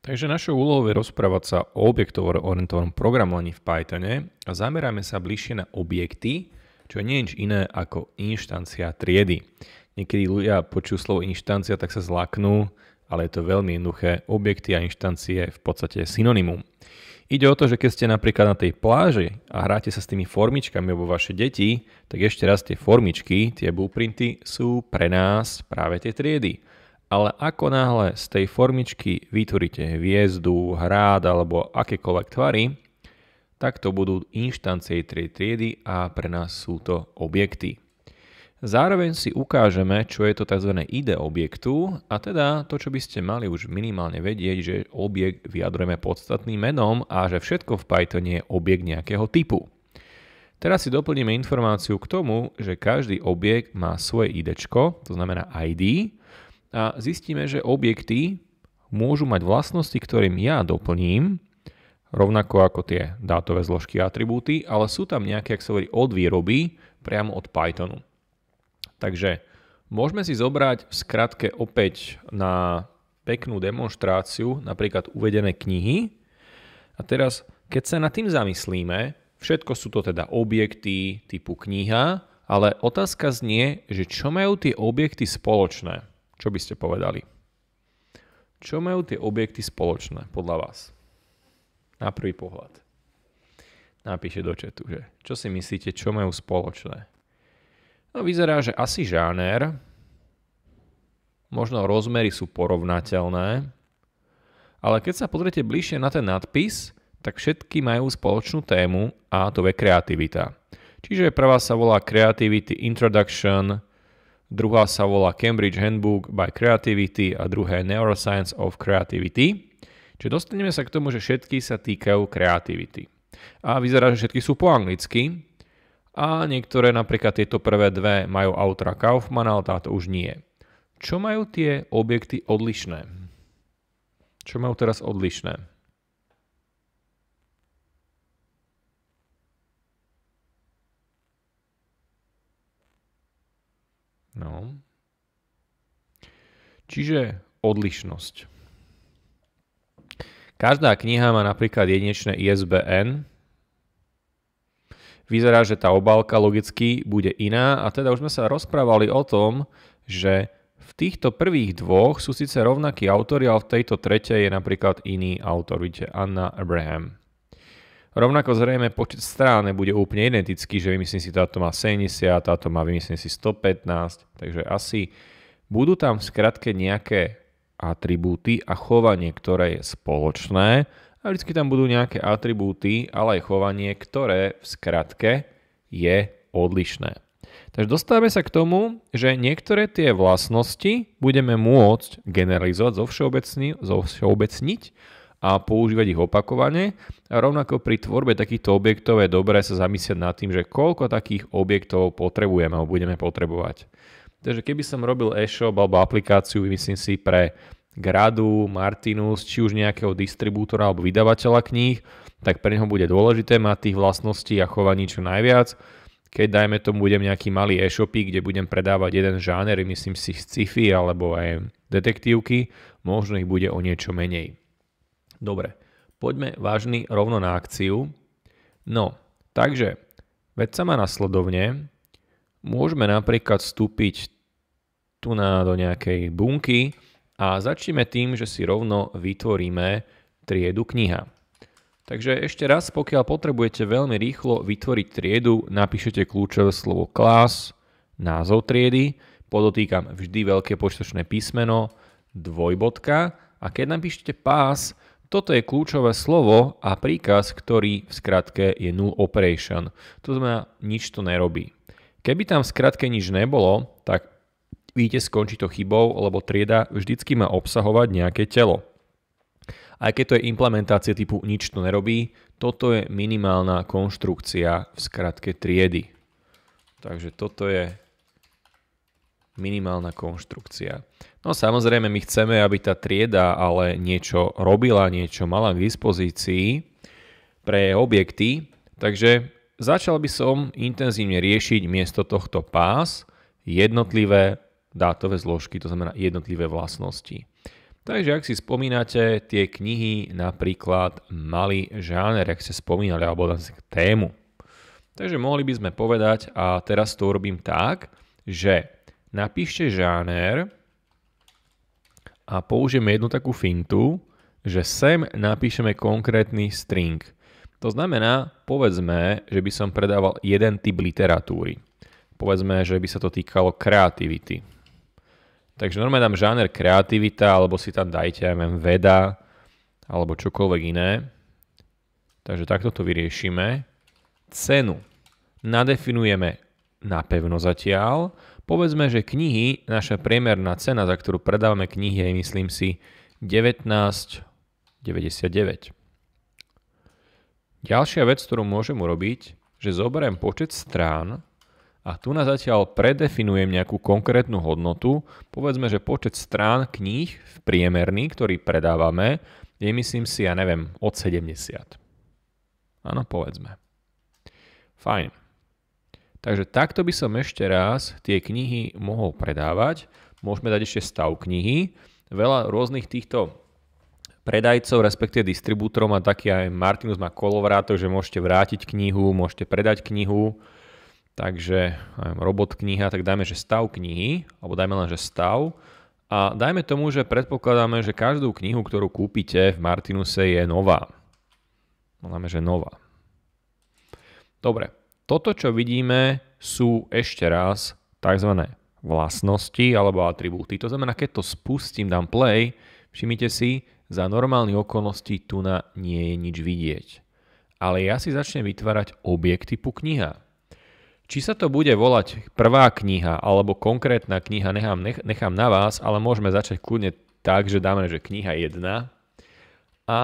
Takže našou úlohou je rozprávať sa o objektovo orientovanom programovaní v Pythone a zameráme sa bližšie na objekty, čo je nič iné ako inštancia triedy. Niekedy ľudia počujú slovo inštancia, tak sa zlaknú, ale je to veľmi jednoduché. Objekty a inštancie v podstate synonymum. Ide o to, že keď ste napríklad na tej pláži a hráte sa s tými formičkami alebo vaše deti, tak ešte raz tie formičky, tie blueprinty sú pre nás práve tie triedy ale ako náhle z tej formičky vytvoríte hviezdu, hrád alebo akékoľvek tvary, tak to budú inštancie tej triedy a pre nás sú to objekty. Zároveň si ukážeme, čo je to tzv. ide objektu a teda to, čo by ste mali už minimálne vedieť, že objekt vyjadrujeme podstatným menom a že všetko v Pythone je objekt nejakého typu. Teraz si doplníme informáciu k tomu, že každý objekt má svoje id, to znamená ID, a zistíme, že objekty môžu mať vlastnosti, ktorým ja doplním, rovnako ako tie dátové zložky a atribúty, ale sú tam nejaké, ak sa hovorí, od výroby priamo od Pythonu. Takže môžeme si zobrať v skratke opäť na peknú demonstráciu napríklad uvedené knihy. A teraz, keď sa nad tým zamyslíme, všetko sú to teda objekty typu kniha, ale otázka znie, že čo majú tie objekty spoločné. Čo by ste povedali? Čo majú tie objekty spoločné podľa vás? Na prvý pohľad. Napíšte do četu, že čo si myslíte, čo majú spoločné? No vyzerá, že asi žáner, možno rozmery sú porovnateľné, ale keď sa pozriete bližšie na ten nadpis, tak všetky majú spoločnú tému a to je kreativita. Čiže prvá sa volá Creativity Introduction, druhá sa volá Cambridge Handbook by Creativity a druhé Neuroscience of Creativity. Čiže dostaneme sa k tomu, že všetky sa týkajú kreativity. A vyzerá, že všetky sú po anglicky a niektoré, napríklad tieto prvé dve, majú autora Kaufmana, ale táto už nie. Čo majú tie objekty odlišné? Čo majú teraz odlišné? No. Čiže odlišnosť. Každá kniha má napríklad jedinečné ISBN. Vyzerá, že tá obálka logicky bude iná a teda už sme sa rozprávali o tom, že v týchto prvých dvoch sú síce rovnakí autory, ale v tejto tretej je napríklad iný autor, vidíte, Anna Abraham. Rovnako zrejme počet strán bude úplne identický, že vymyslím si, táto má 70, táto má vymyslím si 115, takže asi budú tam v skratke nejaké atribúty a chovanie, ktoré je spoločné a vždy tam budú nejaké atribúty, ale aj chovanie, ktoré v skratke je odlišné. Takže dostávame sa k tomu, že niektoré tie vlastnosti budeme môcť generalizovať, zovšeobecniť a používať ich opakovane. A rovnako pri tvorbe takýchto objektov je dobré sa zamyslieť nad tým, že koľko takých objektov potrebujeme alebo budeme potrebovať. Takže keby som robil e-shop alebo aplikáciu, myslím si, pre Gradu, Martinus, či už nejakého distribútora alebo vydavateľa kníh, tak pre neho bude dôležité mať tých vlastností a chovaní čo najviac. Keď dajme tomu budem nejaký malý e-shopy, kde budem predávať jeden žáner, myslím si sci-fi alebo aj detektívky, možno ich bude o niečo menej. Dobre, poďme vážny rovno na akciu. No, takže, veď sa má nasledovne, môžeme napríklad vstúpiť tu na, do nejakej bunky a začneme tým, že si rovno vytvoríme triedu kniha. Takže ešte raz, pokiaľ potrebujete veľmi rýchlo vytvoriť triedu, napíšete kľúčové slovo class, názov triedy, podotýkam vždy veľké počtočné písmeno, dvojbodka a keď napíšete pás, toto je kľúčové slovo a príkaz, ktorý v skratke je null operation. To znamená, nič to nerobí. Keby tam v skratke nič nebolo, tak vidíte, skončí to chybou, lebo trieda vždycky má obsahovať nejaké telo. Aj keď to je implementácia typu nič to nerobí, toto je minimálna konštrukcia v skratke triedy. Takže toto je minimálna konštrukcia. No samozrejme, my chceme, aby tá trieda ale niečo robila, niečo mala k dispozícii pre objekty, takže začal by som intenzívne riešiť miesto tohto pás jednotlivé dátové zložky, to znamená jednotlivé vlastnosti. Takže ak si spomínate, tie knihy napríklad mali žáner, ak ste spomínali, alebo tému. Takže mohli by sme povedať, a teraz to urobím tak, že napíšte žáner a použijeme jednu takú fintu, že sem napíšeme konkrétny string. To znamená, povedzme, že by som predával jeden typ literatúry. Povedzme, že by sa to týkalo kreativity. Takže normálne dám žáner kreativita, alebo si tam dajte, ja viem, veda, alebo čokoľvek iné. Takže takto to vyriešime. Cenu nadefinujeme napevno zatiaľ. Povedzme, že knihy, naša priemerná cena, za ktorú predávame knihy, je myslím si 19,99. Ďalšia vec, ktorú môžem urobiť, že zoberiem počet strán a tu na zatiaľ predefinujem nejakú konkrétnu hodnotu. Povedzme, že počet strán kníh v priemerný, ktorý predávame, je myslím si, ja neviem, od 70. Áno, povedzme. Fajn. Takže takto by som ešte raz tie knihy mohol predávať. Môžeme dať ešte stav knihy. Veľa rôznych týchto predajcov, respektíve distribútorov má taký aj Martinus má kolovrátok, že môžete vrátiť knihu, môžete predať knihu. Takže robot kniha, tak dajme, že stav knihy, alebo dajme len, že stav. A dajme tomu, že predpokladáme, že každú knihu, ktorú kúpite v Martinuse je nová. Dáme, že nová. Dobre, toto, čo vidíme, sú ešte raz tzv. vlastnosti alebo atribúty. To znamená, keď to spustím, dám play, všimnite si, za normálnych okolností tu na nie je nič vidieť. Ale ja si začnem vytvárať objekt typu kniha. Či sa to bude volať prvá kniha alebo konkrétna kniha, nechám, nechám na vás, ale môžeme začať kľudne tak, že dáme, že kniha 1 a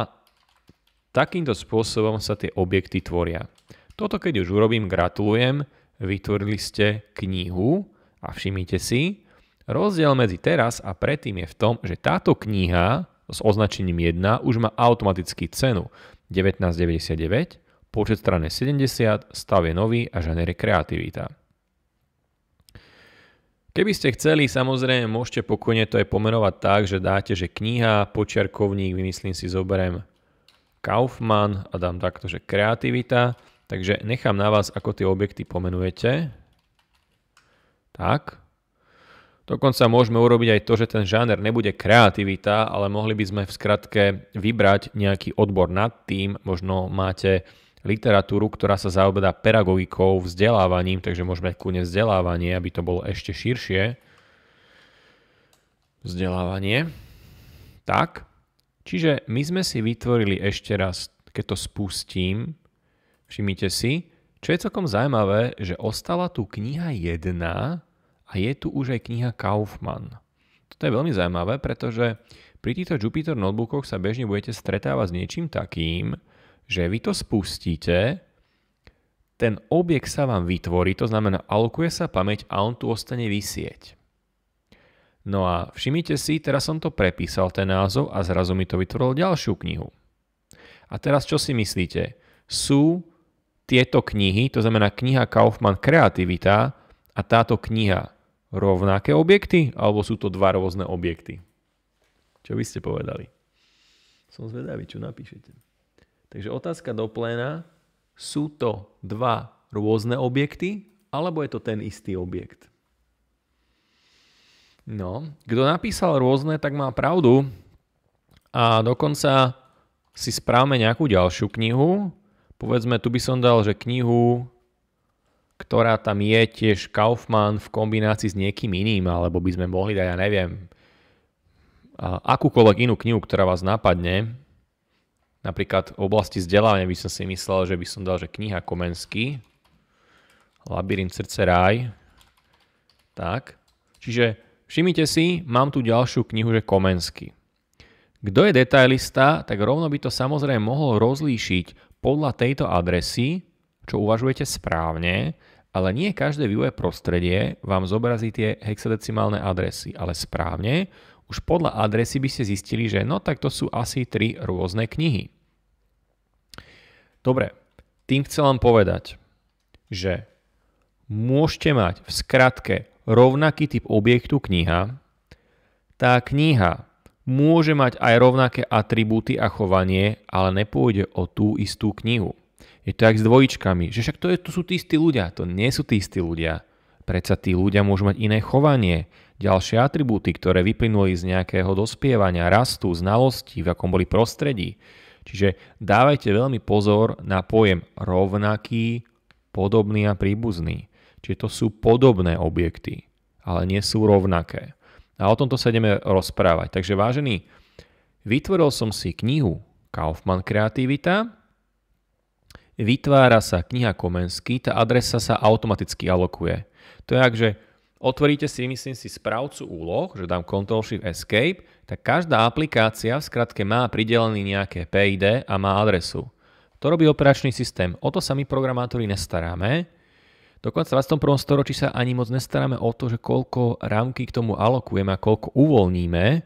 takýmto spôsobom sa tie objekty tvoria. Toto keď už urobím, gratulujem, vytvorili ste knihu a všimnite si, rozdiel medzi teraz a predtým je v tom, že táto kniha s označením 1 už má automaticky cenu. 19,99, počet strán je 70, stav je nový a žaner je kreativita. Keby ste chceli, samozrejme môžete pokojne to aj pomenovať tak, že dáte, že kniha, počiarkovník, vymyslím si, zoberiem Kaufmann a dám takto, že kreativita Takže nechám na vás, ako tie objekty pomenujete. Tak. Dokonca môžeme urobiť aj to, že ten žáner nebude kreativita, ale mohli by sme v skratke vybrať nejaký odbor nad tým. Možno máte literatúru, ktorá sa zaoberá pedagogikou, vzdelávaním, takže môžeme kľudne vzdelávanie, aby to bolo ešte širšie. Vzdelávanie. Tak. Čiže my sme si vytvorili ešte raz, keď to spustím, Všimnite si, čo je celkom zaujímavé, že ostala tu kniha 1 a je tu už aj kniha Kaufmann. Toto je veľmi zaujímavé, pretože pri týchto Jupyter notebookoch sa bežne budete stretávať s niečím takým, že vy to spustíte, ten objekt sa vám vytvorí, to znamená alokuje sa pamäť a on tu ostane vysieť. No a všimnite si, teraz som to prepísal, ten názov a zrazu mi to vytvoril ďalšiu knihu. A teraz čo si myslíte? Sú tieto knihy, to znamená kniha Kaufmann Kreativita a táto kniha rovnaké objekty, alebo sú to dva rôzne objekty? Čo by ste povedali? Som zvedavý, čo napíšete. Takže otázka do pléna, sú to dva rôzne objekty, alebo je to ten istý objekt? No, kto napísal rôzne, tak má pravdu. A dokonca si správame nejakú ďalšiu knihu, Povedzme, tu by som dal, že knihu, ktorá tam je tiež Kaufmann v kombinácii s niekým iným, alebo by sme mohli dať, ja neviem, akúkoľvek inú knihu, ktorá vás napadne. Napríklad v oblasti vzdelávania by som si myslel, že by som dal, že kniha Komensky, Labyrint srdce ráj. Tak. Čiže všimnite si, mám tu ďalšiu knihu, že Komensky. Kto je detailista, tak rovno by to samozrejme mohol rozlíšiť podľa tejto adresy, čo uvažujete správne, ale nie každé vývoje prostredie vám zobrazí tie hexadecimálne adresy, ale správne, už podľa adresy by ste zistili, že no tak to sú asi tri rôzne knihy. Dobre, tým chcem vám povedať, že môžete mať v skratke rovnaký typ objektu kniha. Tá kniha môže mať aj rovnaké atribúty a chovanie, ale nepôjde o tú istú knihu. Je to jak s dvojičkami, že však to, je, to sú tí istí ľudia. To nie sú tí istí ľudia. Predsa tí ľudia môžu mať iné chovanie, ďalšie atribúty, ktoré vyplynuli z nejakého dospievania, rastu, znalosti, v akom boli prostredí. Čiže dávajte veľmi pozor na pojem rovnaký, podobný a príbuzný. Čiže to sú podobné objekty, ale nie sú rovnaké. A o tomto sa ideme rozprávať. Takže vážený, vytvoril som si knihu Kaufmann Kreativita, vytvára sa kniha Komensky, tá adresa sa automaticky alokuje. To je ak, že otvoríte si, myslím si, správcu úloh, že dám Ctrl Shift Escape, tak každá aplikácia v skratke má pridelený nejaké PID a má adresu. To robí operačný systém. O to sa my programátori nestaráme. Dokonca v 21. storočí sa ani moc nestaráme o to, že koľko rámky k tomu alokujeme a koľko uvoľníme.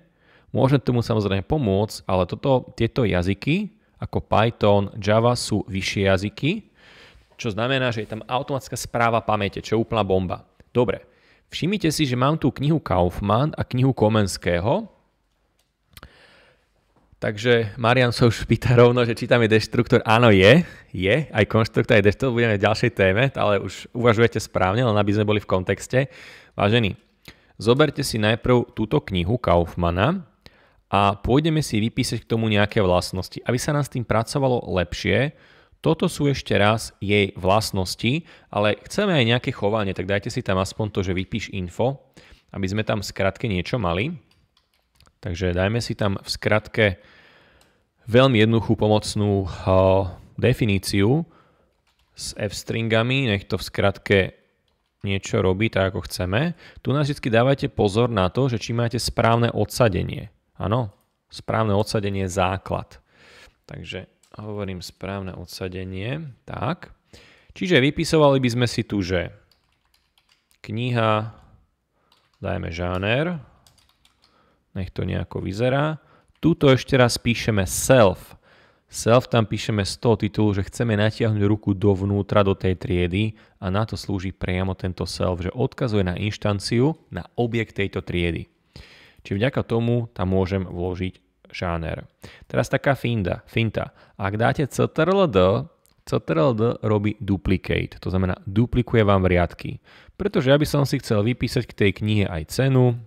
Môžem tomu samozrejme pomôcť, ale toto, tieto jazyky, ako Python, Java sú vyššie jazyky, čo znamená, že je tam automatická správa pamäte, čo je úplná bomba. Dobre, všimnite si, že mám tu knihu Kaufmann a knihu Komenského, Takže Marian sa už pýta rovno, že či tam je deštruktor. Áno, je. Je. Aj konštruktor, aj deštruktor. Budeme v ďalšej téme, ale už uvažujete správne, len aby sme boli v kontexte. Vážení, zoberte si najprv túto knihu Kaufmana a pôjdeme si vypísať k tomu nejaké vlastnosti. Aby sa nám s tým pracovalo lepšie, toto sú ešte raz jej vlastnosti, ale chceme aj nejaké chovanie, tak dajte si tam aspoň to, že vypíš info, aby sme tam v skratke niečo mali. Takže dajme si tam v skratke veľmi jednoduchú pomocnú definíciu s f-stringami, nech to v skratke niečo robí tak, ako chceme. Tu nás vždy dávajte pozor na to, že či máte správne odsadenie. Áno, správne odsadenie je základ. Takže hovorím správne odsadenie. Tak. Čiže vypisovali by sme si tu, že kniha, dajme žáner, nech to nejako vyzerá. Tuto ešte raz píšeme self. Self tam píšeme z toho titulu, že chceme natiahnuť ruku dovnútra do tej triedy a na to slúži priamo tento self, že odkazuje na inštanciu, na objekt tejto triedy. Čiže vďaka tomu tam môžem vložiť žáner. Teraz taká finta. finta. Ak dáte CTRL-D, CTRL-D robí duplicate, to znamená duplikuje vám riadky. Pretože ja by som si chcel vypísať k tej knihe aj cenu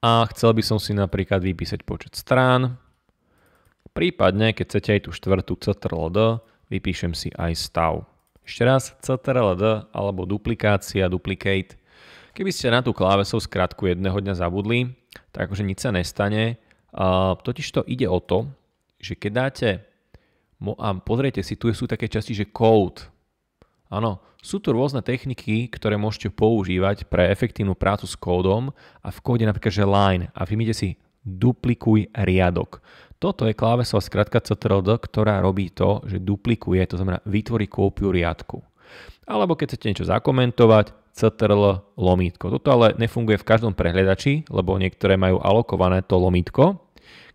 a chcel by som si napríklad vypísať počet strán. Prípadne, keď chcete aj tú štvrtú CTRL-D, vypíšem si aj stav. Ešte raz CTRL-D alebo duplikácia, duplicate Keby ste na tú klávesov skratku jedného dňa zabudli, tak akože nič sa nestane. Totiž to ide o to, že keď dáte a pozriete si, tu sú také časti, že code. Áno, sú tu rôzne techniky, ktoré môžete používať pre efektívnu prácu s kódom a v kóde napríklad, že line a vymite si duplikuj riadok. Toto je klávesová skratka CTRL-D, ktorá robí to, že duplikuje, to znamená vytvorí kópiu riadku. Alebo keď chcete niečo zakomentovať, CTRL lomítko. Toto ale nefunguje v každom prehľadači, lebo niektoré majú alokované to lomítko.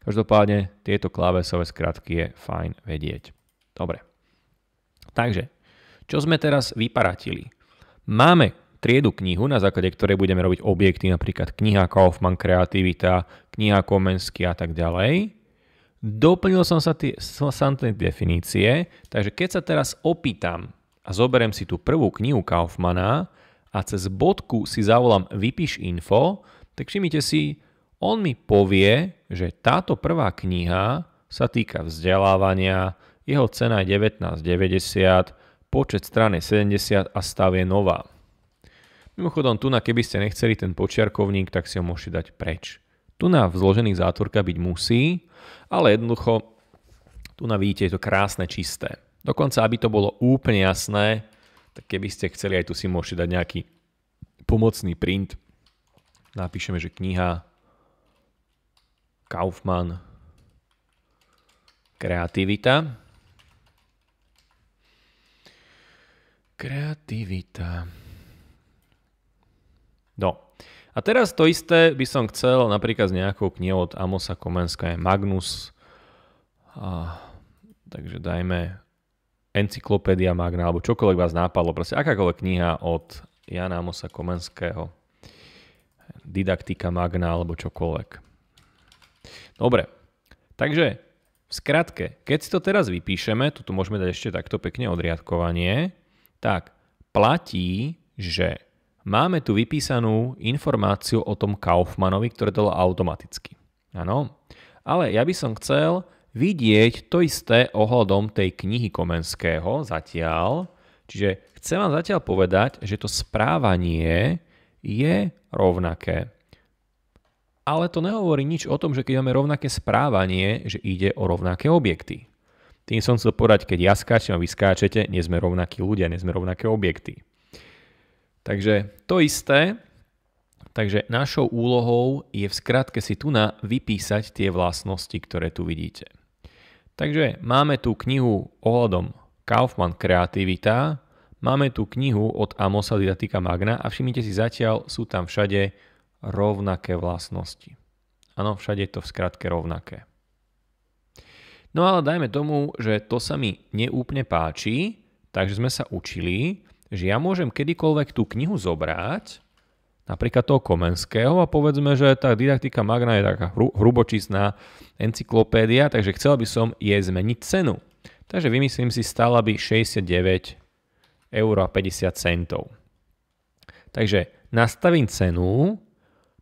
Každopádne tieto klávesové skratky je fajn vedieť. Dobre. Takže, čo sme teraz vyparatili? Máme triedu knihu, na základe ktorej budeme robiť objekty, napríklad kniha Kaufmann Kreativita, kniha Komensky a tak ďalej. Doplnil som sa tie, som tie definície, takže keď sa teraz opýtam a zoberiem si tú prvú knihu Kaufmana, a cez bodku si zavolám vypíš info, tak všimnite si, on mi povie, že táto prvá kniha sa týka vzdelávania, jeho cena je 19,90, počet strany 70 a stav je nová. Mimochodom, tu na keby ste nechceli ten počiarkovník, tak si ho môžete dať preč. Tu na vzložených zátvorka byť musí, ale jednoducho tu na vidíte je to krásne čisté. Dokonca, aby to bolo úplne jasné, tak keby ste chceli, aj tu si môžete dať nejaký pomocný print. Napíšeme, že kniha Kaufmann Kreativita. Kreativita. No. A teraz to isté by som chcel napríklad z nejakou knihou od Amosa Komenska je Magnus. A, takže dajme encyklopédia Magna, alebo čokoľvek vás nápadlo, proste akákoľvek kniha od Jana Amosa Komenského, didaktika Magna, alebo čokoľvek. Dobre, takže v skratke, keď si to teraz vypíšeme, tu môžeme dať ešte takto pekne odriadkovanie, tak platí, že máme tu vypísanú informáciu o tom Kaufmanovi, ktoré to automaticky. Áno, ale ja by som chcel vidieť to isté ohľadom tej knihy Komenského zatiaľ, čiže chcem vám zatiaľ povedať, že to správanie je rovnaké. Ale to nehovorí nič o tom, že keď máme rovnaké správanie, že ide o rovnaké objekty. Tým som chcel povedať, keď ja skáčem a vy skáčete, nie sme rovnakí ľudia, nie sme rovnaké objekty. Takže to isté, takže našou úlohou je v skratke si tu na vypísať tie vlastnosti, ktoré tu vidíte. Takže máme tu knihu ohľadom Kaufman Kreativita, máme tu knihu od Amosa Didaktika Magna a všimnite si zatiaľ sú tam všade rovnaké vlastnosti. Áno, všade je to v skratke rovnaké. No ale dajme tomu, že to sa mi neúplne páči, takže sme sa učili, že ja môžem kedykoľvek tú knihu zobrať, napríklad toho Komenského a povedzme, že tá didaktika Magna je taká hrubočísna encyklopédia, takže chcel by som jej zmeniť cenu. Takže vymyslím si, stála by 69 eur a 50 centov. Takže nastavím cenu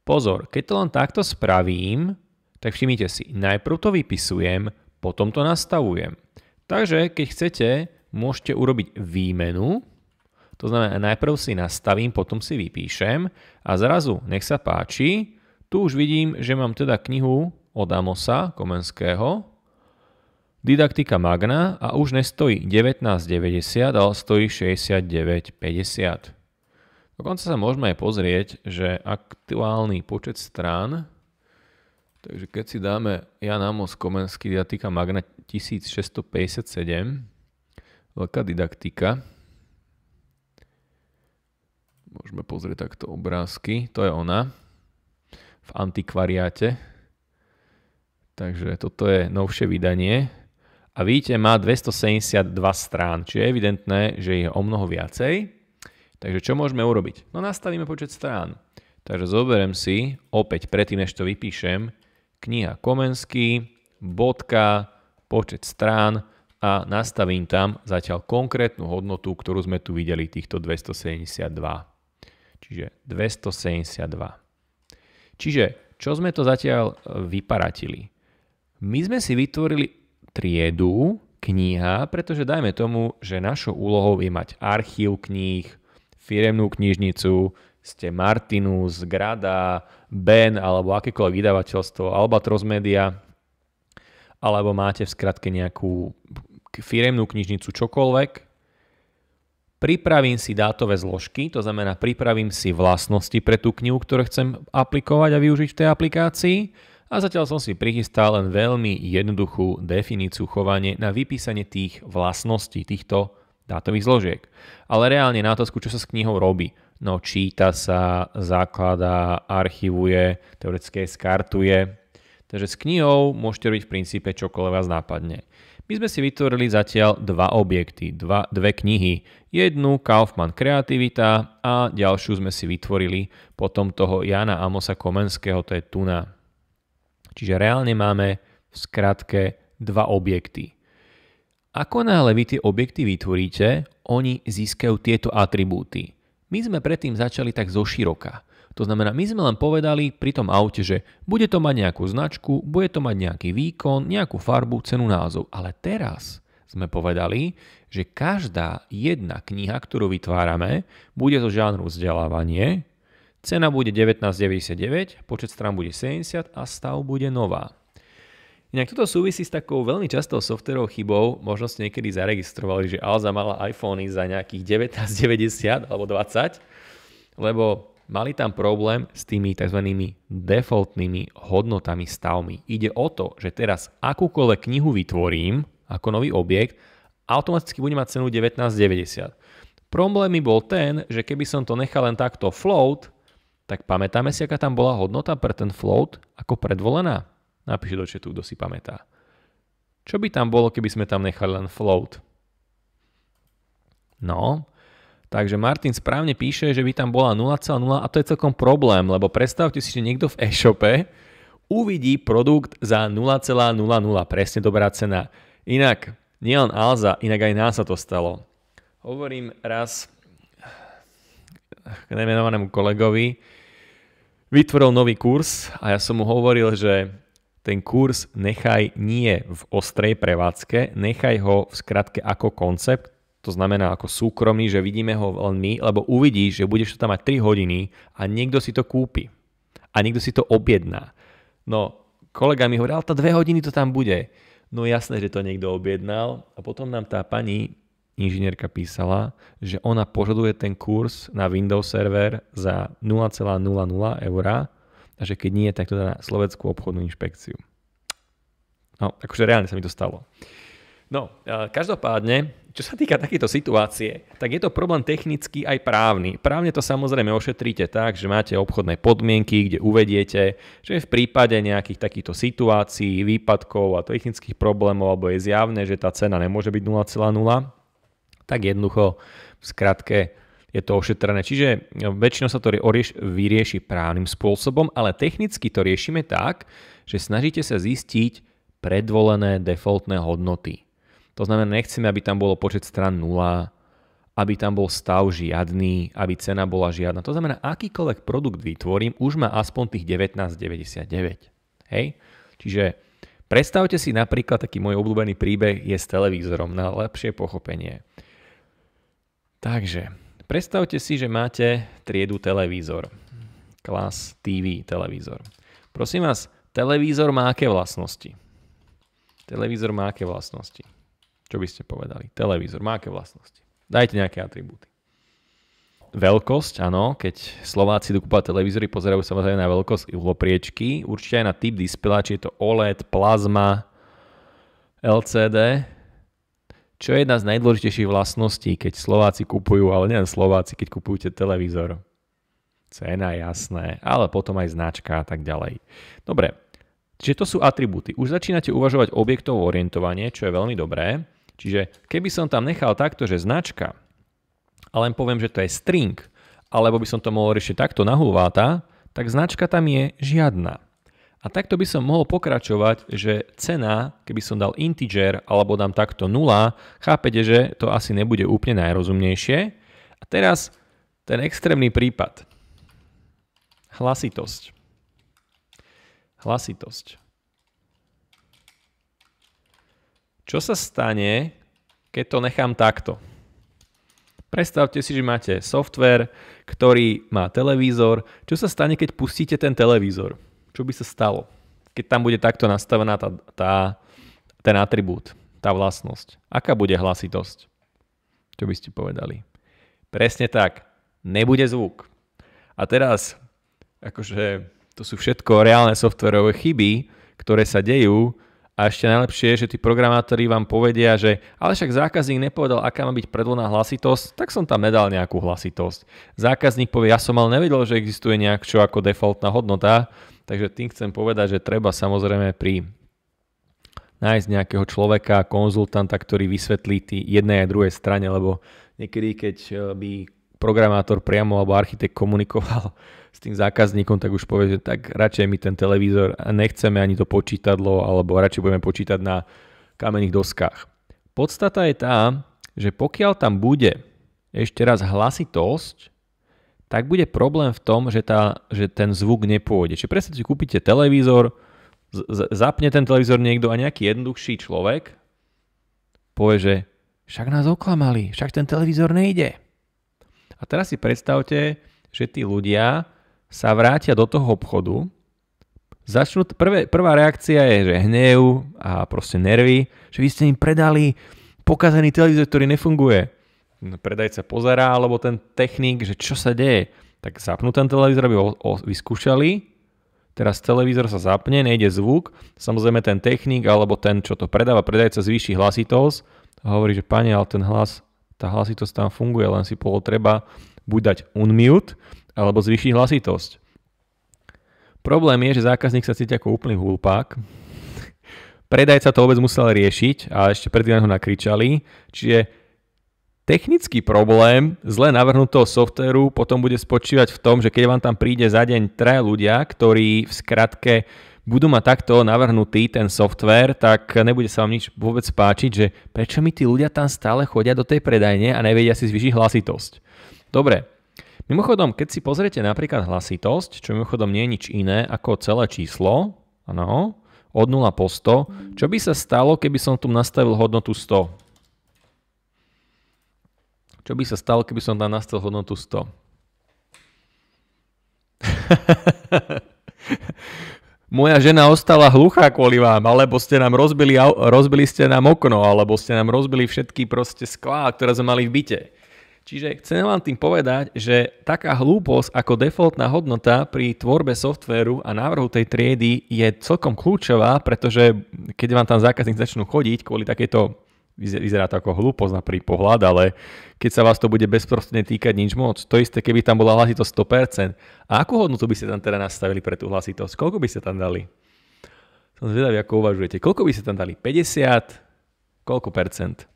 Pozor, keď to len takto spravím, tak všimnite si, najprv to vypisujem, potom to nastavujem. Takže keď chcete, môžete urobiť výmenu, to znamená, najprv si nastavím, potom si vypíšem a zrazu, nech sa páči, tu už vidím, že mám teda knihu od Amosa Komenského, Didaktika Magna a už nestojí 19,90, ale stojí 69,50. Dokonca sa môžeme aj pozrieť, že aktuálny počet strán, takže keď si dáme Jan Amos Komenský didaktika Magna 1657, veľká didaktika, môžeme pozrieť takto obrázky, to je ona, v antikvariáte, takže toto je novšie vydanie, a vidíte, má 272 strán, čiže je evidentné, že je o mnoho viacej. Takže čo môžeme urobiť? No nastavíme počet strán. Takže zoberiem si, opäť predtým, než to vypíšem, kniha Komenský, bodka, počet strán a nastavím tam zatiaľ konkrétnu hodnotu, ktorú sme tu videli, týchto 272. Čiže 272. Čiže čo sme to zatiaľ e, vyparatili? My sme si vytvorili triedu, kniha, pretože dajme tomu, že našou úlohou je mať archív kníh, firemnú knižnicu, ste Martinus, Grada, Ben alebo akékoľvek vydavateľstvo, Albatros Media, alebo máte v skratke nejakú firemnú knižnicu, čokoľvek, pripravím si dátové zložky, to znamená pripravím si vlastnosti pre tú knihu, ktoré chcem aplikovať a využiť v tej aplikácii a zatiaľ som si prichystal len veľmi jednoduchú definíciu chovanie na vypísanie tých vlastností, týchto dátových zložiek. Ale reálne na otázku, čo sa s knihou robí. No číta sa, zakladá, archivuje, teoreticky skartuje. Takže s knihou môžete robiť v princípe čokoľvek vás nápadne. My sme si vytvorili zatiaľ dva objekty, dva, dve knihy. Jednu Kaufman Kreativita a ďalšiu sme si vytvorili potom toho Jana Amosa Komenského, to je Tuna. Čiže reálne máme v skratke dva objekty. Ako náhle vy tie objekty vytvoríte, oni získajú tieto atribúty. My sme predtým začali tak zo široka. To znamená, my sme len povedali pri tom aute, že bude to mať nejakú značku, bude to mať nejaký výkon, nejakú farbu, cenu, názov. Ale teraz sme povedali, že každá jedna kniha, ktorú vytvárame, bude zo žánru vzdelávanie, cena bude 19,99, počet strán bude 70 a stav bude nová. Inak toto súvisí s takou veľmi častou softverovou chybou, možno ste niekedy zaregistrovali, že Alza mala iPhony za nejakých 19,90 alebo 20, lebo mali tam problém s tými tzv. defaultnými hodnotami stavmi. Ide o to, že teraz akúkoľvek knihu vytvorím ako nový objekt, automaticky bude mať cenu 19,90. Problém mi bol ten, že keby som to nechal len takto float, tak pamätáme si, aká tam bola hodnota pre ten float ako predvolená? Napíšte do chatu, kto si pamätá. Čo by tam bolo, keby sme tam nechali len float? No, takže Martin správne píše, že by tam bola 0,0 a to je celkom problém, lebo predstavte si, že niekto v e-shope uvidí produkt za 0,00, presne dobrá cena. Inak, nielen Alza, inak aj nás sa to stalo. Hovorím raz k nemenovanému kolegovi, vytvoril nový kurz a ja som mu hovoril, že ten kurz nechaj nie v ostrej prevádzke, nechaj ho v skratke ako koncept, to znamená ako súkromný, že vidíme ho len my, lebo uvidíš, že budeš to tam mať 3 hodiny a niekto si to kúpi. A niekto si to objedná. No, kolega mi hovoril, ale tá 2 hodiny to tam bude. No jasné, že to niekto objednal a potom nám tá pani inžinierka písala, že ona požaduje ten kurz na Windows server za 0,00 eur a že keď nie, tak to dá na Slovenskú obchodnú inšpekciu. No, akože reálne sa mi to stalo. No, každopádne, čo sa týka takéto situácie, tak je to problém technický aj právny. Právne to samozrejme ošetríte tak, že máte obchodné podmienky, kde uvediete, že v prípade nejakých takýchto situácií, výpadkov a technických problémov, alebo je zjavné, že tá cena nemôže byť 0,0, tak jednoducho v skratke je to ošetrené. Čiže väčšinou sa to vyrieši právnym spôsobom, ale technicky to riešime tak, že snažíte sa zistiť predvolené defaultné hodnoty. To znamená, nechceme, aby tam bolo počet stran 0, aby tam bol stav žiadny, aby cena bola žiadna. To znamená, akýkoľvek produkt vytvorím, už má aspoň tých 19,99. Hej? Čiže predstavte si napríklad, taký môj obľúbený príbeh je s televízorom na lepšie pochopenie. Takže, predstavte si, že máte triedu televízor. Klas TV televízor. Prosím vás, televízor má aké vlastnosti? Televízor má aké vlastnosti? Čo by ste povedali? Televízor má aké vlastnosti? Dajte nejaké atribúty. Veľkosť, áno, keď Slováci dokúpať televízory, pozerajú samozrejme na veľkosť uhlopriečky, určite aj na typ dispela, či je to OLED, plazma, LCD. Čo je jedna z najdôležitejších vlastností, keď Slováci kupujú, ale nielen Slováci, keď kupujete televízor. Cena, jasné, ale potom aj značka a tak ďalej. Dobre, čiže to sú atribúty. Už začínate uvažovať objektov orientovanie, čo je veľmi dobré. Čiže keby som tam nechal takto, že značka, a len poviem, že to je string, alebo by som to mohol riešiť takto na hulváta, tak značka tam je žiadna. A takto by som mohol pokračovať, že cena, keby som dal integer alebo dám takto 0, chápete, že to asi nebude úplne najrozumnejšie. A teraz ten extrémny prípad. Hlasitosť. Hlasitosť. Čo sa stane, keď to nechám takto? Predstavte si, že máte software, ktorý má televízor. Čo sa stane, keď pustíte ten televízor? Čo by sa stalo? Keď tam bude takto nastavená tá, tá, ten atribút, tá vlastnosť. Aká bude hlasitosť? Čo by ste povedali? Presne tak. Nebude zvuk. A teraz, akože to sú všetko reálne softverové chyby, ktoré sa dejú, a ešte najlepšie je, že tí programátori vám povedia, že ale však zákazník nepovedal, aká má byť predvolná hlasitosť, tak som tam nedal nejakú hlasitosť. Zákazník povie, ja som ale nevedel, že existuje nejak čo ako defaultná hodnota, takže tým chcem povedať, že treba samozrejme pri nájsť nejakého človeka, konzultanta, ktorý vysvetlí tý jednej a druhej strane, lebo niekedy, keď eh, by programátor priamo alebo architekt komunikoval s tým zákazníkom, tak už povie, že tak radšej mi ten televízor nechceme ani to počítadlo, alebo radšej budeme počítať na kamenných doskách. Podstata je tá, že pokiaľ tam bude ešte raz hlasitosť, tak bude problém v tom, že, tá, že ten zvuk nepôjde. Čiže si kúpite televízor, z- zapne ten televízor niekto a nejaký jednoduchší človek povie, že však nás oklamali, však ten televízor nejde. A teraz si predstavte, že tí ľudia sa vrátia do toho obchodu, začnú, prvé, prvá reakcia je, že hnev a proste nervy, že vy ste im predali pokazený televízor, ktorý nefunguje. Predajca pozerá, alebo ten technik, že čo sa deje. Tak zapnú ten televízor, aby ho vyskúšali, teraz televízor sa zapne, nejde zvuk, samozrejme ten technik alebo ten, čo to predáva, predajca zvýši hlasitosť a hovorí, že pani, ale ten hlas tá hlasitosť tam funguje, len si bolo treba buď dať unmute, alebo zvýšiť hlasitosť. Problém je, že zákazník sa cíti ako úplný hulpák. Predajca to vôbec musel riešiť a ešte predtým ho nakričali. Čiže technický problém zle navrhnutého softvéru potom bude spočívať v tom, že keď vám tam príde za deň traja ľudia, ktorí v skratke budú mať takto navrhnutý ten software, tak nebude sa vám nič vôbec páčiť, že prečo mi tí ľudia tam stále chodia do tej predajne a nevedia si zvýšiť hlasitosť. Dobre, mimochodom, keď si pozriete napríklad hlasitosť, čo mimochodom nie je nič iné ako celé číslo, ano, od 0 po 100, čo by sa stalo, keby som tu nastavil hodnotu 100? Čo by sa stalo, keby som tam nastavil hodnotu 100? moja žena ostala hluchá kvôli vám, alebo ste nám rozbili, rozbili ste nám okno, alebo ste nám rozbili všetky proste sklá, ktoré sme mali v byte. Čiže chcem vám tým povedať, že taká hlúposť ako defaultná hodnota pri tvorbe softvéru a návrhu tej triedy je celkom kľúčová, pretože keď vám tam zákazník začnú chodiť kvôli takéto vyzerá to ako hlúposť na prvý pohľad, ale keď sa vás to bude bezprostredne týkať nič moc, to isté, keby tam bola hlasitosť 100%. A akú hodnotu by ste tam teda nastavili pre tú hlasitosť? Koľko by ste tam dali? Som zvedavý, ako uvažujete. Koľko by ste tam dali? 50? Koľko percent?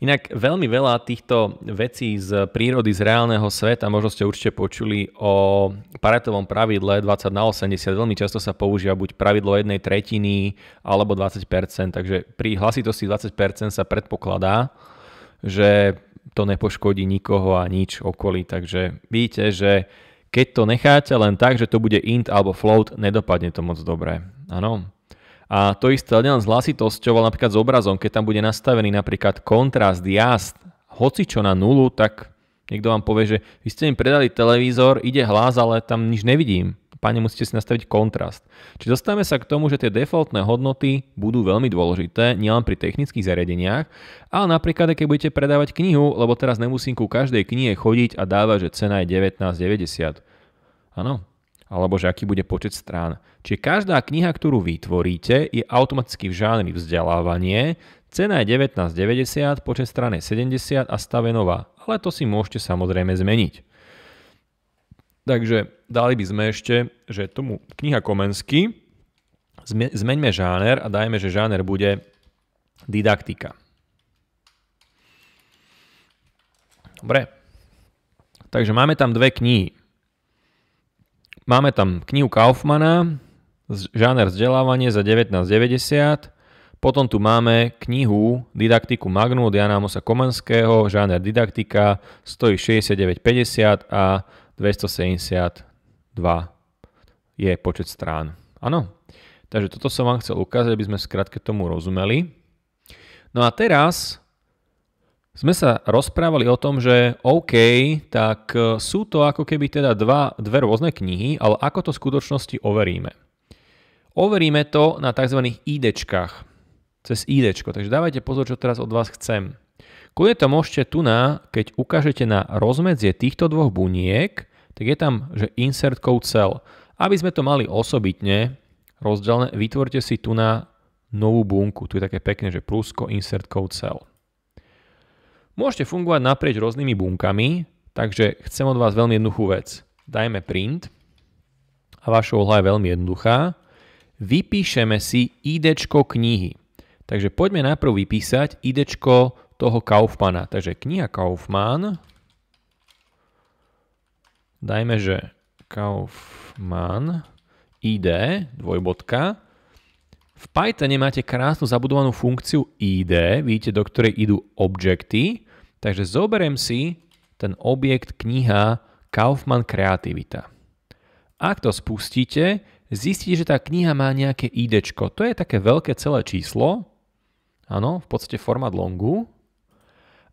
Inak veľmi veľa týchto vecí z prírody, z reálneho sveta, možno ste určite počuli o paretovom pravidle 20 na 80, veľmi často sa používa buď pravidlo jednej tretiny alebo 20%, takže pri hlasitosti 20% sa predpokladá, že to nepoškodí nikoho a nič okolí, takže vidíte, že keď to necháte len tak, že to bude int alebo float, nedopadne to moc dobre. Áno. A to isté len s hlasitosťou, ale napríklad s obrazom, keď tam bude nastavený napríklad kontrast, jazd, hoci čo na nulu, tak niekto vám povie, že vy ste mi predali televízor, ide hlas, ale tam nič nevidím. Pane, musíte si nastaviť kontrast. Čiže dostávame sa k tomu, že tie defaultné hodnoty budú veľmi dôležité, nielen pri technických zariadeniach, ale napríklad, keď budete predávať knihu, lebo teraz nemusím ku každej knihe chodiť a dávať, že cena je 19,90. Áno, alebo že aký bude počet strán. Čiže každá kniha, ktorú vytvoríte, je automaticky v žánri vzdelávanie, cena je 19,90, počet strán je 70 a stave nová. Ale to si môžete samozrejme zmeniť. Takže dali by sme ešte, že tomu kniha Komensky zmeňme žáner a dajme, že žáner bude didaktika. Dobre. Takže máme tam dve knihy. Máme tam knihu Kaufmana, žáner vzdelávanie za 1990, potom tu máme knihu Didaktiku Magnu od Jana Mosa Komenského, žáner didaktika, stojí 69,50 a 272 je počet strán. Áno, takže toto som vám chcel ukázať, aby sme skrátke tomu rozumeli. No a teraz sme sa rozprávali o tom, že OK, tak e, sú to ako keby teda dva, dve rôzne knihy, ale ako to v skutočnosti overíme? Overíme to na tzv. IDčkách, cez IDčko, takže dávajte pozor, čo teraz od vás chcem. Kľudne to môžete tu na, keď ukážete na rozmedzie týchto dvoch buniek, tak je tam, že insert code cell. Aby sme to mali osobitne rozdelené, vytvorte si tu na novú bunku. Tu je také pekné, že plusko insert code cell. Môžete fungovať naprieč rôznymi bunkami, takže chcem od vás veľmi jednoduchú vec. Dajme print a vaša úloha je veľmi jednoduchá. Vypíšeme si ID knihy. Takže poďme najprv vypísať ID toho Kaufmana. Takže kniha Kaufman. Dajme, že Kaufman ID, dvojbodka. V Pythone máte krásnu zabudovanú funkciu ID, vidíte, do ktorej idú objekty Takže zoberiem si ten objekt kniha Kaufmann Kreativita. Ak to spustíte, zistíte, že tá kniha má nejaké ID. To je také veľké celé číslo, áno, v podstate formát longu.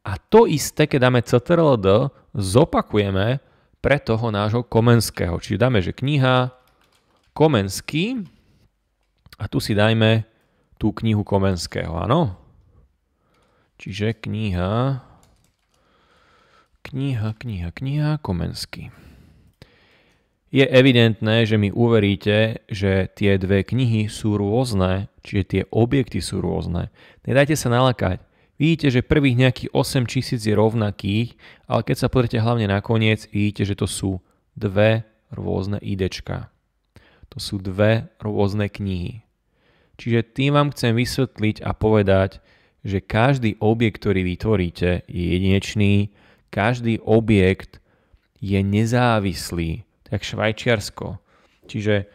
A to isté, keď dáme CTRL-D, zopakujeme pre toho nášho Komenského. Čiže dáme, že kniha Komenský a tu si dajme tú knihu Komenského, áno? Čiže kniha Kniha, kniha, kniha, Komensky. Je evidentné, že mi uveríte, že tie dve knihy sú rôzne, čiže tie objekty sú rôzne. Nedajte sa nalakať. Vidíte, že prvých nejakých 8 tisíc je rovnakých, ale keď sa pozrite hlavne na koniec, vidíte, že to sú dve rôzne idečka. To sú dve rôzne knihy. Čiže tým vám chcem vysvetliť a povedať, že každý objekt, ktorý vytvoríte, je jedinečný každý objekt je nezávislý, tak Švajčiarsko. Čiže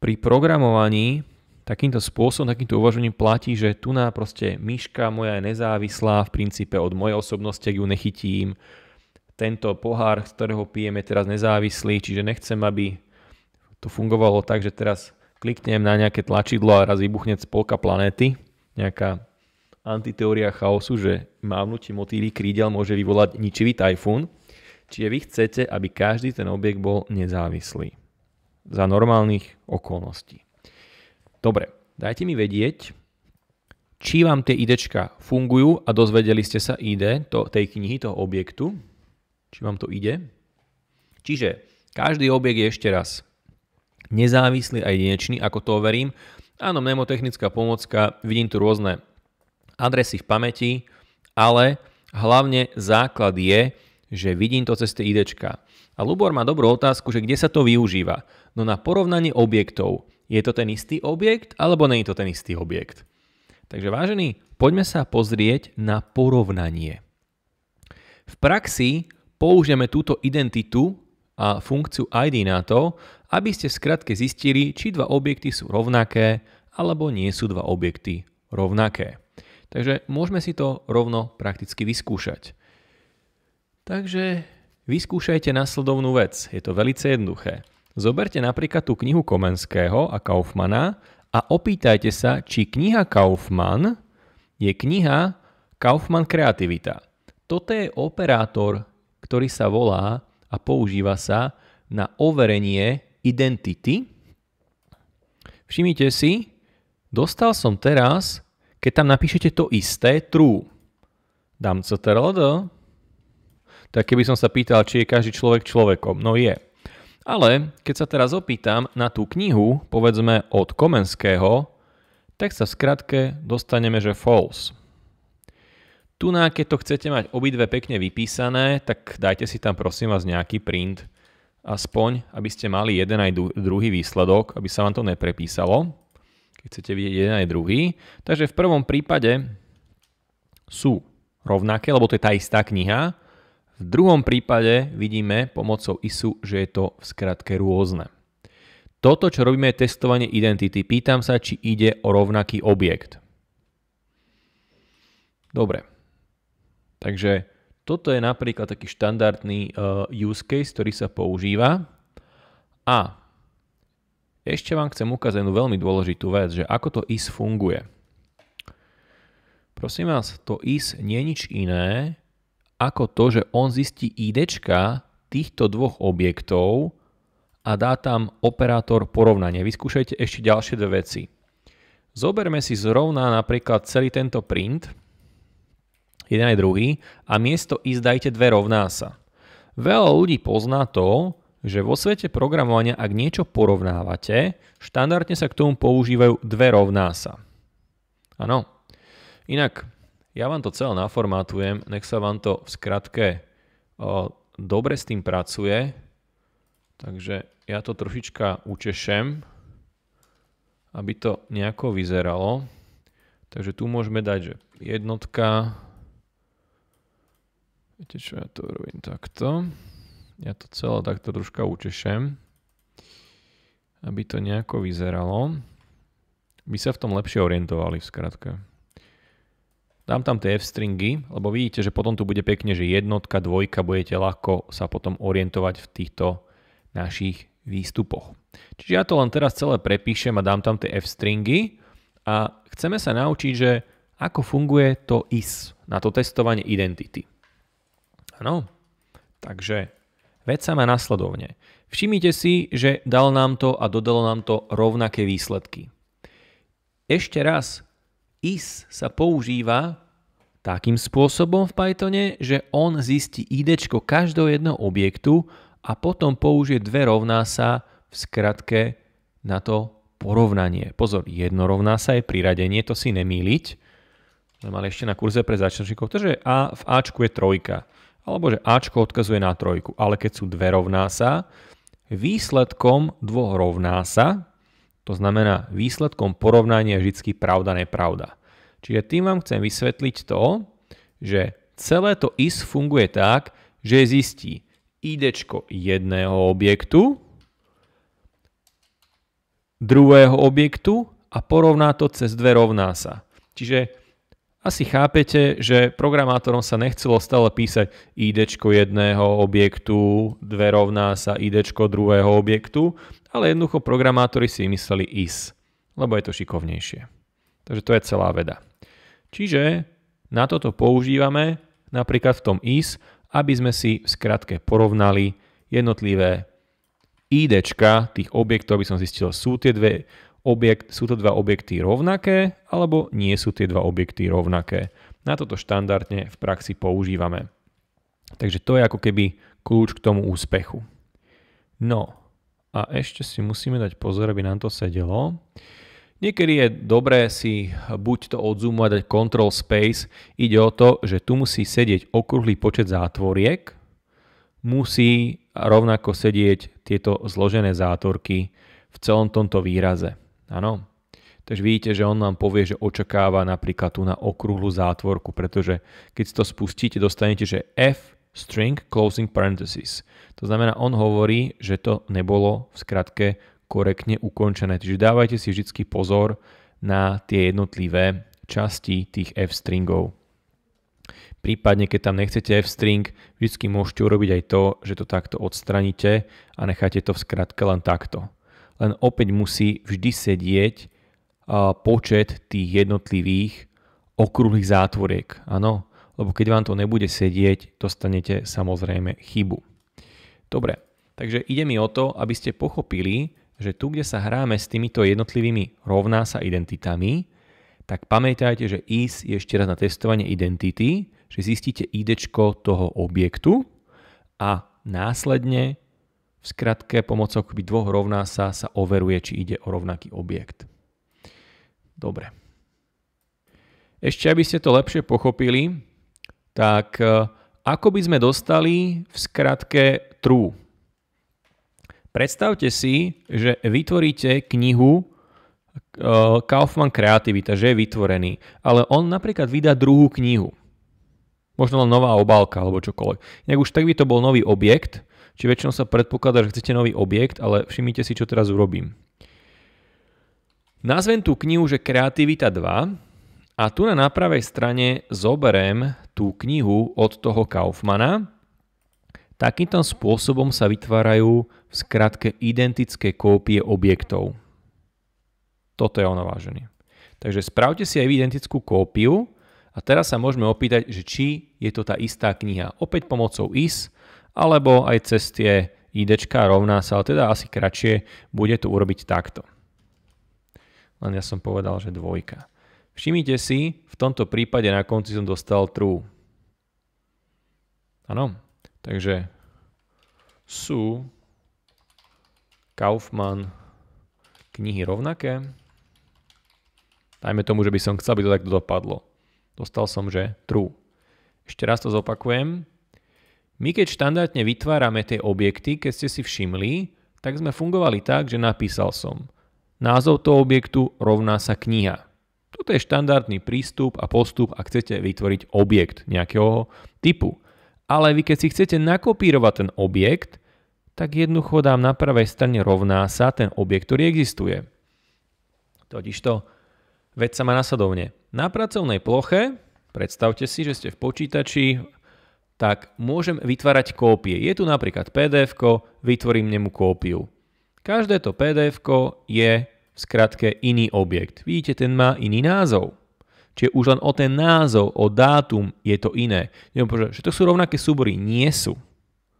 pri programovaní takýmto spôsobom, takýmto uvažovaním platí, že tu na proste myška moja je nezávislá v princípe od mojej osobnosti, ak ju nechytím. Tento pohár, z ktorého pijem, je teraz nezávislý, čiže nechcem, aby to fungovalo tak, že teraz kliknem na nejaké tlačidlo a raz vybuchne spolka planéty, nejaká antiteória chaosu, že mávnutie motýly krídel môže vyvolať ničivý tajfún. Čiže vy chcete, aby každý ten objekt bol nezávislý za normálnych okolností. Dobre, dajte mi vedieť, či vám tie idečka fungujú a dozvedeli ste sa ID to, tej knihy, toho objektu, či vám to ide. Čiže každý objekt je ešte raz nezávislý a jedinečný, ako to overím. Áno, mnemotechnická pomocka, vidím tu rôzne adresy v pamäti, ale hlavne základ je, že vidím to cez tie idečka. A Lubor má dobrú otázku, že kde sa to využíva. No na porovnanie objektov. Je to ten istý objekt, alebo nie je to ten istý objekt? Takže vážení, poďme sa pozrieť na porovnanie. V praxi použijeme túto identitu a funkciu ID na to, aby ste skratke zistili, či dva objekty sú rovnaké, alebo nie sú dva objekty rovnaké. Takže môžeme si to rovno prakticky vyskúšať. Takže vyskúšajte následovnú vec. Je to veľmi jednoduché. Zoberte napríklad tú knihu Komenského a Kaufmana a opýtajte sa, či kniha Kaufman je kniha Kaufman Kreativita. Toto je operátor, ktorý sa volá a používa sa na overenie identity. Všimnite si, dostal som teraz, keď tam napíšete to isté, true. Dám CTRL tak keby som sa pýtal, či je každý človek človekom. No je. Ale keď sa teraz opýtam na tú knihu, povedzme od Komenského, tak sa v skratke dostaneme, že false. Tu na, keď to chcete mať obidve pekne vypísané, tak dajte si tam prosím vás nejaký print, aspoň, aby ste mali jeden aj druhý výsledok, aby sa vám to neprepísalo, keď chcete vidieť jeden aj druhý. Takže v prvom prípade sú rovnaké, lebo to je tá istá kniha, v druhom prípade vidíme pomocou ISU, že je to v skratke rôzne. Toto, čo robíme, je testovanie identity. Pýtam sa, či ide o rovnaký objekt. Dobre. Takže toto je napríklad taký štandardný uh, use case, ktorý sa používa. A ešte vám chcem ukázať jednu veľmi dôležitú vec, že ako to IS funguje. Prosím vás, to IS nie je nič iné, ako to, že on zistí ID týchto dvoch objektov a dá tam operátor porovnania. Vyskúšajte ešte ďalšie dve veci. Zoberme si zrovna napríklad celý tento print, jeden aj druhý, a miesto is dajte dve rovná sa. Veľa ľudí pozná to, že vo svete programovania, ak niečo porovnávate, štandardne sa k tomu používajú dve rovná sa. Áno. Inak ja vám to celé naformátujem, nech sa vám to v skratke o, dobre s tým pracuje. Takže ja to trošička učešem, aby to nejako vyzeralo. Takže tu môžeme dať, že jednotka, viete čo, ja to robím takto. Ja to celé takto troška učešem, aby to nejako vyzeralo. By sa v tom lepšie orientovali v. Dám tam tie F-stringy, lebo vidíte, že potom tu bude pekne, že jednotka, dvojka, budete ľahko sa potom orientovať v týchto našich výstupoch. Čiže ja to len teraz celé prepíšem a dám tam tie F-stringy a chceme sa naučiť, že ako funguje to IS na to testovanie identity. Áno, takže vec sa má nasledovne. Všimnite si, že dal nám to a dodalo nám to rovnaké výsledky. Ešte raz, is sa používa takým spôsobom v Pythone, že on zistí ID každého jedného objektu a potom použije dve rovná sa v skratke na to porovnanie. Pozor, jedno rovná sa je priradenie, to si nemýliť. Sme mali ešte na kurze pre začnúšikov, to, že A v Ačku je trojka. Alebo že Ačko odkazuje na trojku. Ale keď sú dve rovná sa, výsledkom dvoch rovná sa to znamená, výsledkom porovnania je vždy pravda, nepravda. Čiže tým vám chcem vysvetliť to, že celé to is funguje tak, že zistí id jedného objektu druhého objektu a porovná to cez dve rovná sa. Čiže asi chápete, že programátorom sa nechcelo stále písať id jedného objektu, dve rovná sa id druhého objektu, ale jednoducho programátori si vymysleli is, lebo je to šikovnejšie. Takže to je celá veda. Čiže na toto používame napríklad v tom is, aby sme si v skratke porovnali jednotlivé id tých objektov, aby som zistil, sú tie dve objekt, sú to dva objekty rovnaké alebo nie sú tie dva objekty rovnaké. Na toto štandardne v praxi používame. Takže to je ako keby kľúč k tomu úspechu. No a ešte si musíme dať pozor, aby nám to sedelo. Niekedy je dobré si buď to odzoomovať, dať control space. Ide o to, že tu musí sedieť okrúhly počet zátvoriek, musí rovnako sedieť tieto zložené zátvorky v celom tomto výraze. Áno. Takže vidíte, že on nám povie, že očakáva napríklad tu na okrúhlu zátvorku, pretože keď si to spustíte, dostanete, že F string closing parenthesis. To znamená, on hovorí, že to nebolo v skratke korektne ukončené. Čiže dávajte si vždy pozor na tie jednotlivé časti tých F stringov. Prípadne, keď tam nechcete F-string, vždy môžete urobiť aj to, že to takto odstraníte a necháte to v skratke len takto len opäť musí vždy sedieť počet tých jednotlivých okrúhlych zátvoriek. Áno, lebo keď vám to nebude sedieť, dostanete samozrejme chybu. Dobre, takže ide mi o to, aby ste pochopili, že tu, kde sa hráme s týmito jednotlivými rovná sa identitami, tak pamätajte, že is je ešte raz na testovanie identity, že zistíte id toho objektu a následne v skratke pomocou akoby dvoch rovná sa sa overuje, či ide o rovnaký objekt. Dobre. Ešte, aby ste to lepšie pochopili, tak e, ako by sme dostali v skratke true? Predstavte si, že vytvoríte knihu e, Kaufman Kreativita, že je vytvorený, ale on napríklad vydá druhú knihu. Možno len nová obálka alebo čokoľvek. Inak už tak by to bol nový objekt, či väčšinou sa predpokladá, že chcete nový objekt, ale všimnite si, čo teraz urobím. Nazvem tú knihu, že Kreativita 2 a tu na pravej strane zoberiem tú knihu od toho Kaufmana. Takýmto spôsobom sa vytvárajú v skratke identické kópie objektov. Toto je ono vážený. Takže spravte si aj identickú kópiu a teraz sa môžeme opýtať, že či je to tá istá kniha. Opäť pomocou is alebo aj cez tie ID rovná sa, ale teda asi kratšie bude to urobiť takto. Len ja som povedal, že dvojka. Všimnite si, v tomto prípade na konci som dostal true. Áno, takže sú Kaufman knihy rovnaké. Dajme tomu, že by som chcel, aby to takto dopadlo. Dostal som, že true. Ešte raz to zopakujem. My keď štandardne vytvárame tie objekty, keď ste si všimli, tak sme fungovali tak, že napísal som názov toho objektu rovná sa kniha. Toto je štandardný prístup a postup, ak chcete vytvoriť objekt nejakého typu. Ale vy keď si chcete nakopírovať ten objekt, tak jednoducho dám na pravej strane rovná sa ten objekt, ktorý existuje. Totižto vec sa má nasledovne. Na pracovnej ploche, predstavte si, že ste v počítači, tak môžem vytvárať kópie. Je tu napríklad pdf vytvorím nemu kópiu. Každé to pdf je v skratke iný objekt. Vidíte, ten má iný názov. Čiže už len o ten názov, o dátum je to iné. Neviem, že to sú rovnaké súbory. Nie sú.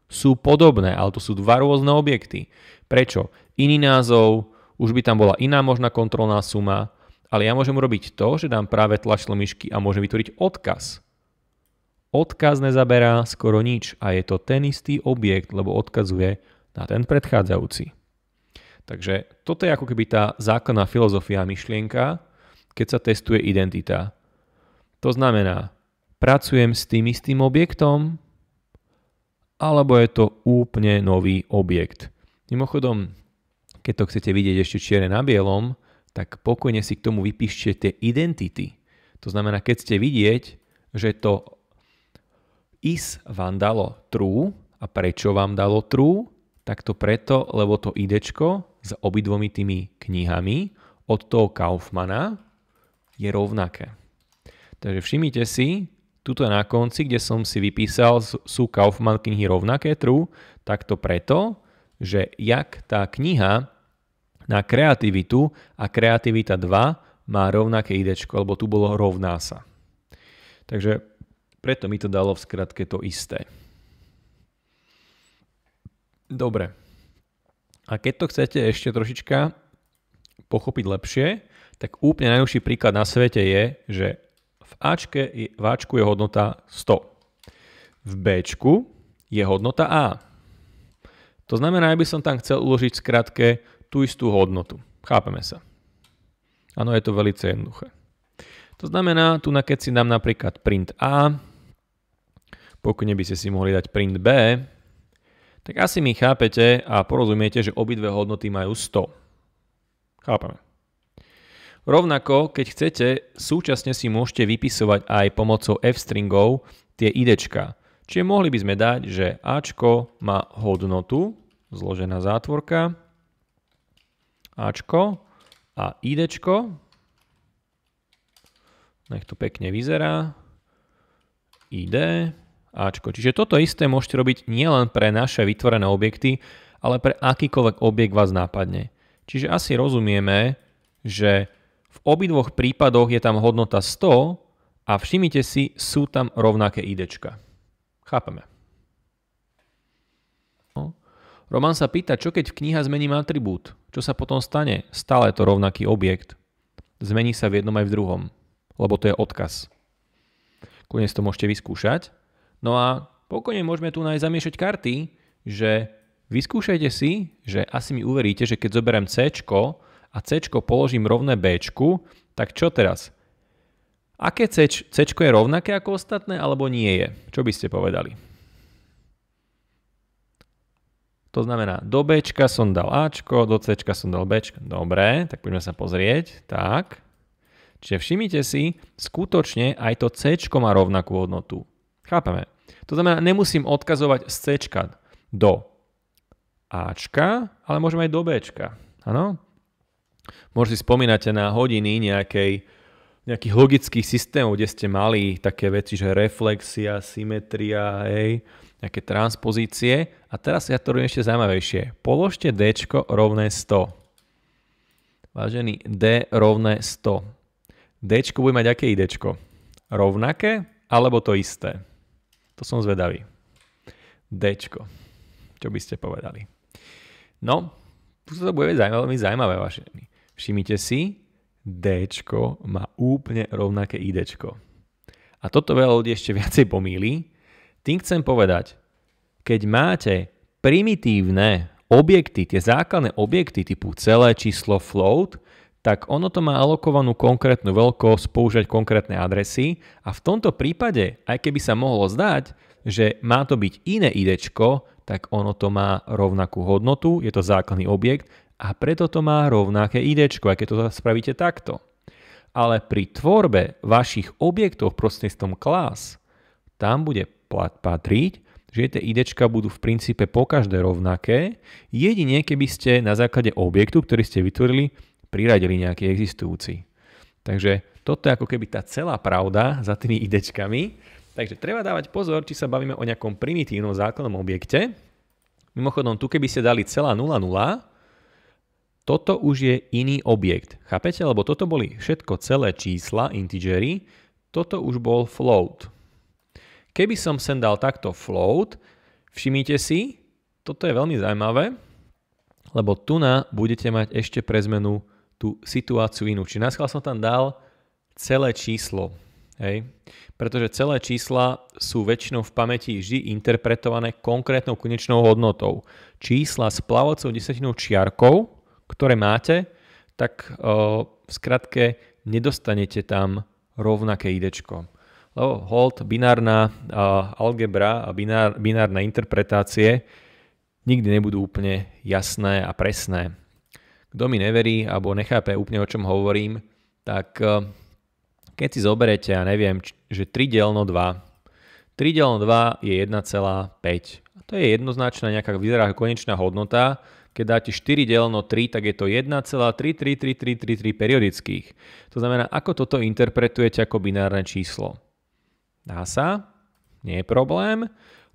Sú podobné, ale to sú dva rôzne objekty. Prečo? Iný názov, už by tam bola iná možná kontrolná suma, ale ja môžem urobiť to, že dám práve tlačidlo myšky a môžem vytvoriť odkaz Odkaz nezaberá skoro nič a je to ten istý objekt, lebo odkazuje na ten predchádzajúci. Takže toto je ako keby tá základná filozofia myšlienka, keď sa testuje identita. To znamená, pracujem s tým istým objektom, alebo je to úplne nový objekt. Mimochodom, keď to chcete vidieť ešte čierne na bielom, tak pokojne si k tomu vypíšte tie identity. To znamená, keď chcete vidieť, že to is vám dalo true. A prečo vám dalo true? tak to preto, lebo to idečko s obidvomi tými knihami od toho Kaufmana je rovnaké. Takže všimnite si, tuto na konci, kde som si vypísal, sú Kaufman knihy rovnaké, true, tak to preto, že jak tá kniha na kreativitu a kreativita 2 má rovnaké idečko, lebo tu bolo rovná sa. Takže preto mi to dalo v skratke to isté. Dobre. A keď to chcete ešte trošička pochopiť lepšie, tak úplne najlepší príklad na svete je, že v Ačke, v Ačku je hodnota 100. V Bčku je hodnota A. To znamená, aby som tam chcel uložiť skratke tú istú hodnotu. Chápeme sa. Áno, je to veľmi jednoduché. To znamená, tu na keď si dám napríklad print A, pokojne by ste si mohli dať print B, tak asi mi chápete a porozumiete, že obidve hodnoty majú 100. Chápeme. Rovnako, keď chcete, súčasne si môžete vypisovať aj pomocou f-stringov tie idečka. Čiže mohli by sme dať, že Ačko má hodnotu, zložená zátvorka, Ačko a idečko, nech to pekne vyzerá, ID, Ačko. Čiže toto isté môžete robiť nielen pre naše vytvorené objekty, ale pre akýkoľvek objekt vás nápadne. Čiže asi rozumieme, že v obidvoch prípadoch je tam hodnota 100 a všimnite si, sú tam rovnaké idečka. Chápeme. No. Roman sa pýta, čo keď v kniha zmením atribút? Čo sa potom stane? Stále je to rovnaký objekt. Zmení sa v jednom aj v druhom, lebo to je odkaz. Koniec to môžete vyskúšať. No a pokojne môžeme tu aj zamiešať karty, že vyskúšajte si, že asi mi uveríte, že keď zoberiem C a C položím rovné B, tak čo teraz? Aké C, je rovnaké ako ostatné, alebo nie je? Čo by ste povedali? To znamená, do B som dal A, do C som dal B. Dobre, tak poďme sa pozrieť. Tak. Čiže všimnite si, skutočne aj to C má rovnakú hodnotu. Chápeme. To znamená, nemusím odkazovať z C do Ačka, ale môžem aj do Bčka. Áno? Možno si spomínate na hodiny nejakej, nejakých logických systémov, kde ste mali také veci, že reflexia, symetria, hej, nejaké transpozície. A teraz ja to robím ešte zaujímavejšie. Položte D rovné 100. Vážený, D rovné 100. D bude mať aké ID? Rovnaké alebo to isté? To som zvedavý. Dčko. Čo by ste povedali? No, tu sa to bude veľmi zaujímavé vaše. Všimnite si, D má úplne rovnaké ID. A toto veľa ľudí ešte viacej pomýli. Tým chcem povedať, keď máte primitívne objekty, tie základné objekty typu celé číslo float, tak ono to má alokovanú konkrétnu veľkosť, používať konkrétne adresy a v tomto prípade, aj keby sa mohlo zdať, že má to byť iné ID, tak ono to má rovnakú hodnotu, je to základný objekt a preto to má rovnaké ID, aj keď to spravíte takto. Ale pri tvorbe vašich objektov prostredstvom class, tam bude patriť, že tie ID budú v princípe po každé rovnaké, jedine keby ste na základe objektu, ktorý ste vytvorili, priradili nejaký existujúci. Takže toto je ako keby tá celá pravda za tými idečkami. Takže treba dávať pozor, či sa bavíme o nejakom primitívnom základnom objekte. Mimochodom, tu keby ste dali celá 0,0, toto už je iný objekt. Chápete? Lebo toto boli všetko celé čísla, integery, toto už bol float. Keby som sem dal takto float, všimnite si, toto je veľmi zaujímavé, lebo tu na budete mať ešte pre zmenu tú situáciu inú. Čiže na som tam dal celé číslo. Hej? Pretože celé čísla sú väčšinou v pamäti vždy interpretované konkrétnou konečnou hodnotou. Čísla s plavacou desatinou čiarkou, ktoré máte, tak o, v skratke nedostanete tam rovnaké idečko. Lebo hold, binárna a, algebra a binár, binárne interpretácie nikdy nebudú úplne jasné a presné. Kto mi neverí alebo nechápe úplne o čom hovorím, tak eh, keď si zoberete, ja neviem, že 3 delno 2, 3 delno 2 je 1,5. To je jednoznačná nejaká vyzerá konečná hodnota. Keď dáte 4 deleno 3, tak je to 1,33333 periodických. To znamená, ako toto interpretujete ako binárne číslo. Dá sa, nie je problém,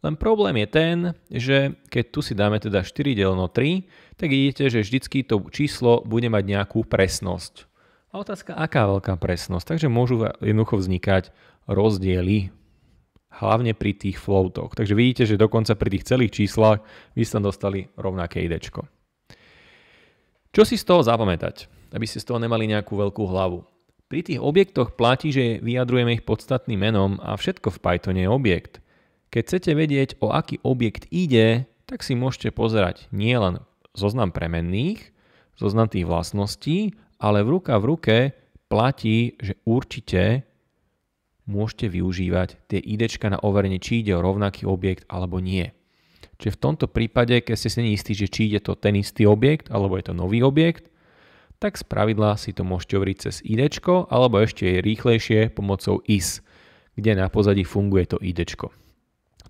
len problém je ten, že keď tu si dáme teda 4 deleno 3, tak vidíte, že vždycky to číslo bude mať nejakú presnosť. A otázka, aká veľká presnosť. Takže môžu jednoducho vznikať rozdiely hlavne pri tých floatoch. Takže vidíte, že dokonca pri tých celých číslach vy ste dostali rovnaké idečko. Čo si z toho zapamätať, aby ste z toho nemali nejakú veľkú hlavu? Pri tých objektoch platí, že vyjadrujeme ich podstatným menom a všetko v Pythone je objekt. Keď chcete vedieť, o aký objekt ide, tak si môžete pozerať nielen zoznam premenných, zoznam tých vlastností, ale v ruka v ruke platí, že určite môžete využívať tie IDčka na overenie, či ide o rovnaký objekt alebo nie. Čiže v tomto prípade, keď ste si istí, že či ide to ten istý objekt alebo je to nový objekt, tak z pravidla si to môžete overiť cez ID, alebo ešte je rýchlejšie pomocou IS, kde na pozadí funguje to ID.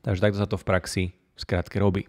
Takže takto sa to v praxi v robí.